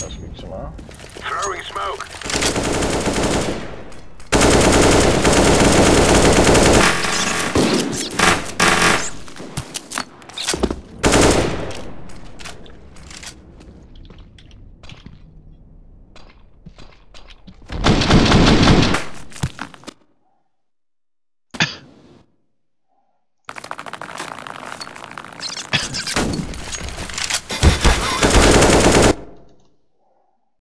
Last week tomorrow. Throwing smoke.